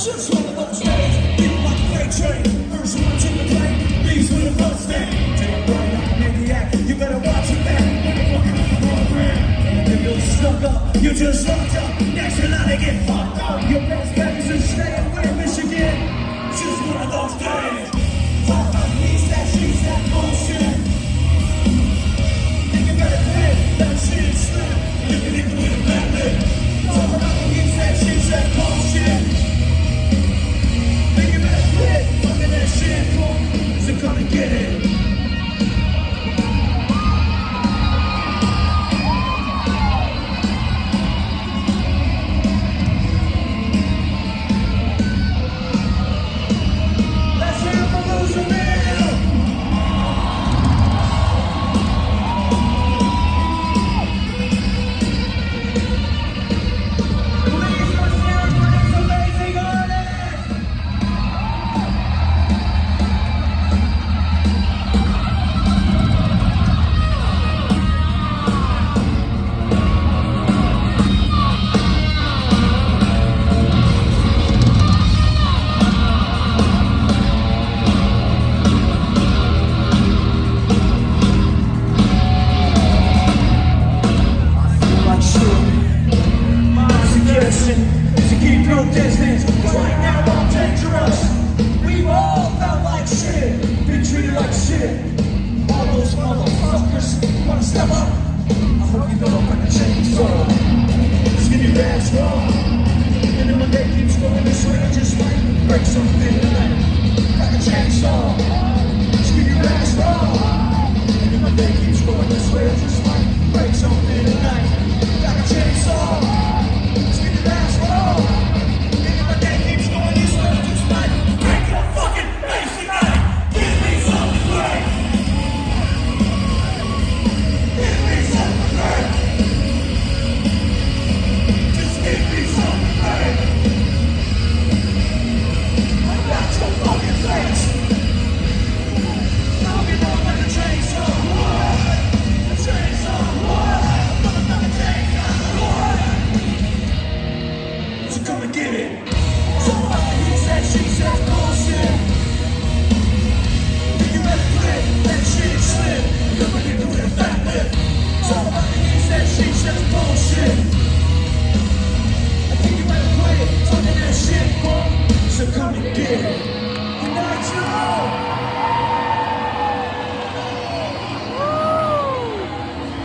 Freight train, first one to the right, I'm. You better watch your back. If you're stuck up, you just locked up. Next you're not to get fucked up. Your best bet is to stay away, Michigan. Just one of those days. Talk about he said, she said bullshit. Fucking distance. Right now I'm dangerous. We've all felt like shit, been treated like shit. All those motherfuckers wanna step up. I hope you know when the chainsaw. Skinny ass raw. And then when they keeps going this way, I just might break something tonight. Like a chainsaw. So come and get it. So what? He said, she said bullshit. You better quit. That shit is slip. You're ready to with a fat lip. So what? He said, she said bullshit. I think you better quit talking that shit, bro. So come and get it. Good night, y'all.